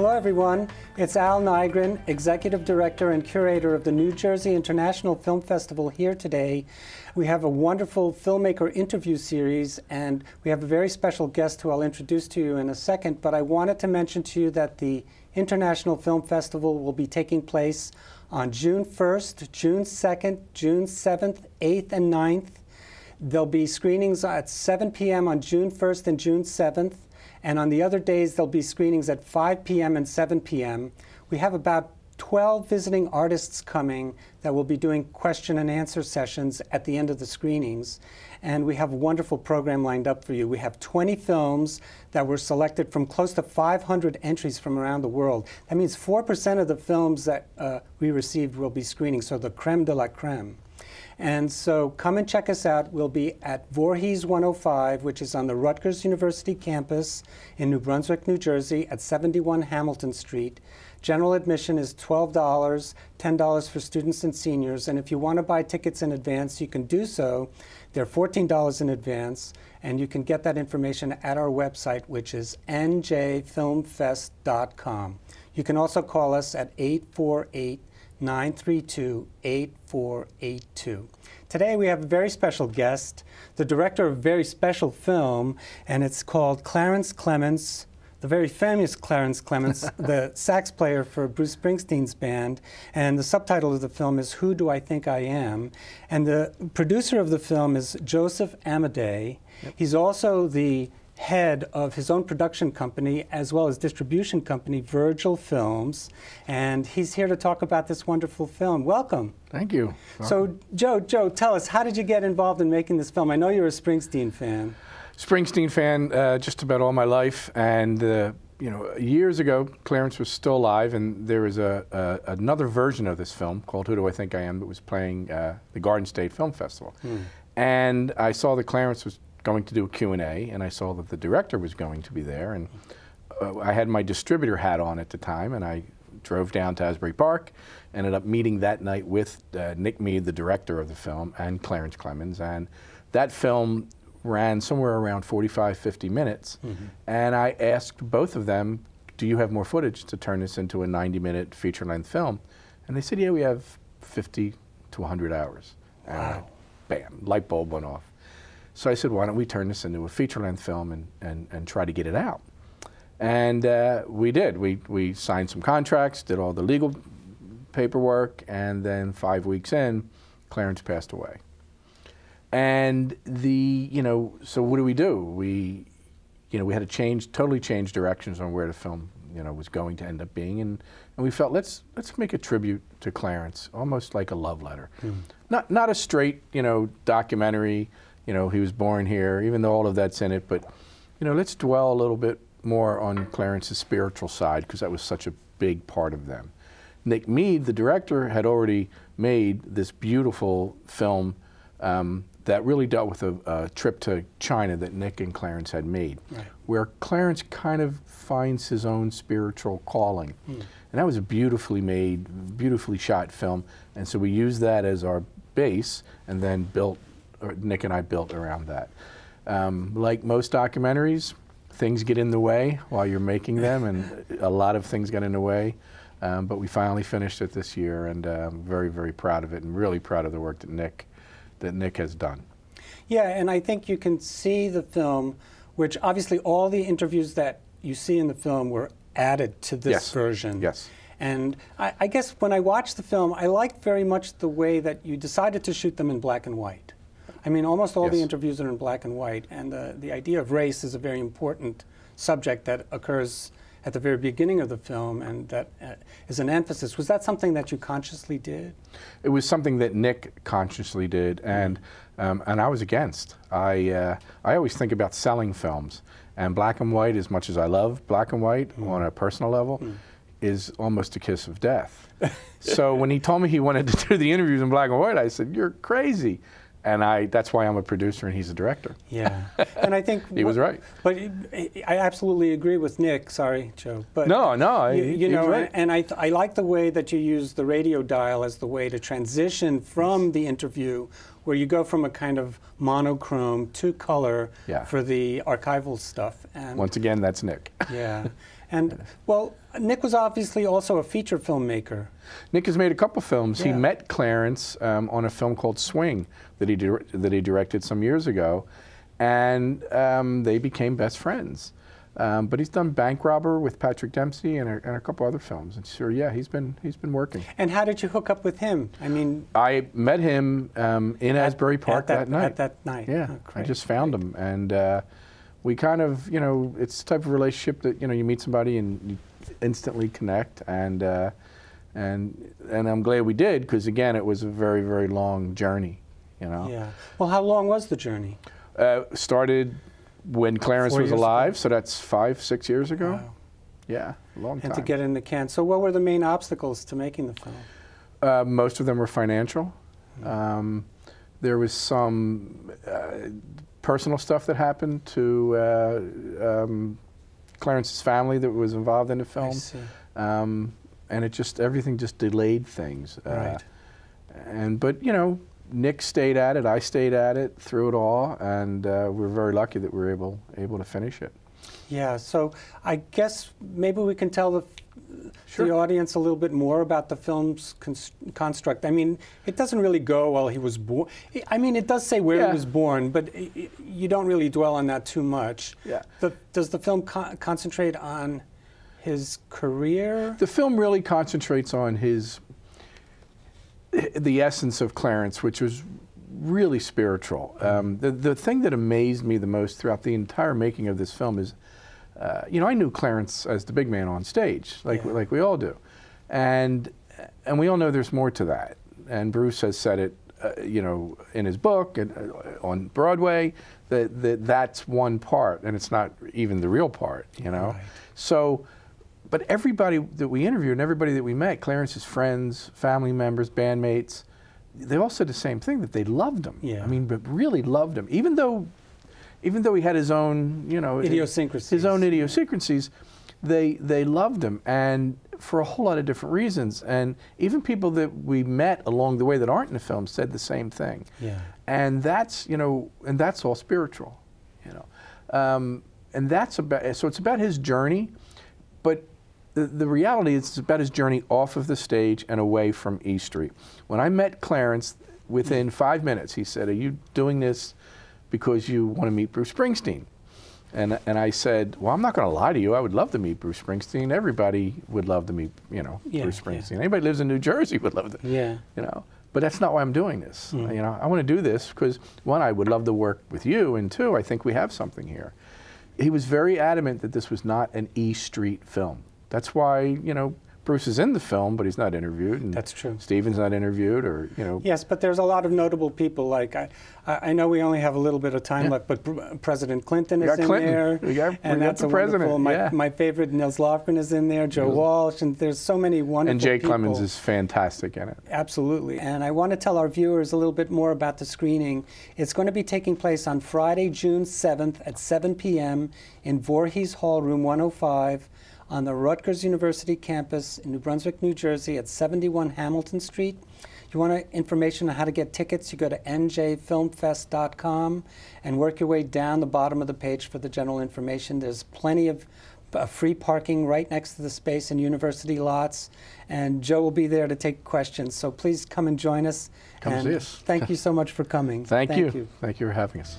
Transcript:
Hello, everyone. It's Al Nigrin, Executive Director and Curator of the New Jersey International Film Festival, here today. We have a wonderful filmmaker interview series, and we have a very special guest who I'll introduce to you in a second. But I wanted to mention to you that the International Film Festival will be taking place on June 1st, June 2nd, June 7th, 8th, and 9th. There'll be screenings at 7 p.m. on June 1st and June 7th. And on the other days, there'll be screenings at 5 p.m. and 7 p.m. We have about 12 visiting artists coming that will be doing question and answer sessions at the end of the screenings. And we have a wonderful program lined up for you. We have 20 films that were selected from close to 500 entries from around the world. That means 4% of the films that uh, we received will be screening, so the creme de la creme. And so come and check us out. We'll be at Voorhees 105, which is on the Rutgers University campus in New Brunswick, New Jersey, at 71 Hamilton Street. General admission is $12, $10 for students and seniors. And if you want to buy tickets in advance, you can do so. They're $14 in advance. And you can get that information at our website, which is njfilmfest.com. You can also call us at 848 932 8482. Today we have a very special guest, the director of a very special film, and it's called Clarence Clemons, the very famous Clarence Clemons, the sax player for Bruce Springsteen's band. And the subtitle of the film is Who Do I Think I Am? And the producer of the film is Joseph Amodei. Yep. He's also the head of his own production company as well as distribution company, Virgil Films. And he's here to talk about this wonderful film. Welcome. Thank you. So, Joe, Joe, tell us, how did you get involved in making this film? I know you're a Springsteen fan. Springsteen fan uh, just about all my life. And, uh, you know, years ago, Clarence was still alive, and there was a, a, another version of this film called Who Do I Think I Am that was playing uh, the Garden State Film Festival. Hmm. And I saw that Clarence was going to do a Q&A, and I saw that the director was going to be there, and uh, I had my distributor hat on at the time, and I drove down to Asbury Park, ended up meeting that night with uh, Nick Mead, the director of the film, and Clarence Clemons, and that film ran somewhere around 45, 50 minutes, mm -hmm. and I asked both of them, do you have more footage to turn this into a 90-minute feature-length film? And they said, yeah, we have 50 to 100 hours. Wow. And bam, light bulb went off. So I said, why don't we turn this into a feature-length film and, and, and try to get it out? And uh, we did. We, we signed some contracts, did all the legal paperwork, and then five weeks in, Clarence passed away. And the, you know, so what do we do? We, you know, we had to change, totally change directions on where the film, you know, was going to end up being. And, and we felt, let's, let's make a tribute to Clarence, almost like a love letter. Mm. Not, not a straight, you know, documentary, you know, he was born here, even though all of that's in it. But, you know, let's dwell a little bit more on Clarence's spiritual side because that was such a big part of them. Nick Mead, the director, had already made this beautiful film um, that really dealt with a, a, trip to China that Nick and Clarence had made, right. where Clarence kind of finds his own spiritual calling. Mm. And that was a beautifully made, beautifully shot film. And so we used that as our base and then built Nick and I built around that. Um, like most documentaries, things get in the way while you're making them, and a lot of things got in the way. Um, but we finally finished it this year, and uh, I'm very, very proud of it, and really proud of the work that Nick, that Nick has done. Yeah, and I think you can see the film, which obviously all the interviews that you see in the film were added to this yes. version. Yes. And I, I guess when I watched the film, I liked very much the way that you decided to shoot them in black and white. I mean, almost all yes. the interviews are in black and white, and the, the idea of race is a very important subject that occurs at the very beginning of the film and that uh, is an emphasis. Was that something that you consciously did? It was something that Nick consciously did, and um, and I was against. I uh, I always think about selling films, and black and white, as much as I love black and white mm. on a personal level, mm. is almost a kiss of death. so when he told me he wanted to do the interviews in black and white, I said, "You're crazy." And I that's why I'm a producer and he's a director. Yeah, and I think he was right. But I absolutely agree with Nick. Sorry, Joe. But no, no, you, you know, right. and I I like the way that you use the radio dial as the way to transition from the interview, where you go from a kind of monochrome to color yeah. for the archival stuff. And once again, that's Nick. yeah. And well, Nick was obviously also a feature filmmaker. Nick has made a couple films. He met Clarence um, on a film called Swing that he that he directed some years ago, and um, they became best friends. Um, but he's done Bank Robber with Patrick Dempsey and a, and a couple other films. And sure, yeah, he's been he's been working. And how did you hook up with him? I mean, I met him um, in at- Asbury Park at that, that, night. At that night. Yeah, Oh, I just found great. him, and uh, we kind of, you know, it's the type of relationship that you know you meet somebody and you instantly connect, and uh, and and I'm glad we did because again, it was a very very long journey, you know. Yeah. Well, how long was the journey? Uh, started when Clarence Four was years ago? alive, so that's five six years ago. Wow. Yeah, a long And time. to get into Cannes. So, what were the main obstacles to making the film? Uh, most of them were financial. Hmm. Um, there was some uh, personal stuff that happened to uh, um, Clarence's family that was involved in the film, um, and it just everything just delayed things. Uh, Right. And but you know, Nick stayed at it. I stayed at it through it all, and uh, we're very lucky that we were able able to finish it. Yeah. So, I guess maybe we can tell the, the audience a little bit more about the film's cons- construct. I mean, it doesn't really go well. he was born. I mean, it does say where Yeah. he was born, but i i you don't really dwell on that too much. Yeah. The, does the film con- concentrate on his career? The film really concentrates on his the essence of Clarence, which was really spiritual. Um, the the thing that amazed me the most throughout the entire making of this film is, uh, you know, I knew Clarence as the big man on stage, like Yeah. like we all do, and and we all know there's more to that. And Bruce has said it, uh, you know, in his book and uh, on Broadway that, that that's one part, and it's not even the real part, you know. Right. So, but everybody that we interviewed and everybody that we met, Clarence's friends, family members, bandmates, they all said the same thing that they loved him. Yeah. I mean, but really loved him, even though, even though he had his own, you know, Idiosyncrasies. his own idiosyncrasies, they they loved him, and for a whole lot of different reasons. And even people that we met along the way that aren't in the film said the same thing Yeah. and that's you know and that's all spiritual you know um, and that's about so it's about his journey but the, the reality is it's about his journey off of the stage and away from e street when i met clarence within five minutes he said are you doing this because you want to meet bruce springsteen and, and I said, well, I'm not going to lie to you. I would love to meet Bruce Springsteen. Everybody would love to meet, you know, Yeah, Bruce yeah. Springsteen. Anybody who lives in New Jersey would love to Yeah. you know but that's not why i'm doing this Hmm. you know i want to do this because one i would love to work with you and two i think we have something here he was very adamant that this was not an e street film that's why you know bruce is in the film but he's not interviewed and That's true. steven's not interviewed or you know Yes, but there's a lot of notable people. Like I, I know we only have a little bit of time Yeah. left, but Pr- President Clinton We is got in Clinton. there, We got- we and got that's the a president, wonderful. My, yeah. my favorite Nils Lofgren is in there, Joe Nils- Walsh, and there's so many wonderful. and jay people. clemons is fantastic in it Absolutely. And I want to tell our viewers a little bit more about the screening. It's going to be taking place on Friday, June 7th at 7 p.m. in Voorhees Hall, room 105, on the Rutgers University campus in New Brunswick, New Jersey, at 71 Hamilton Street. If you want information on how to get tickets, you go to njfilmfest.com and work your way down the bottom of the page for the general information. There's plenty of uh, free parking right next to the space in university lots, and Joe will be there to take questions. So please come and join us. Come and see us. Thank you so much for coming. thank, you thank you for having us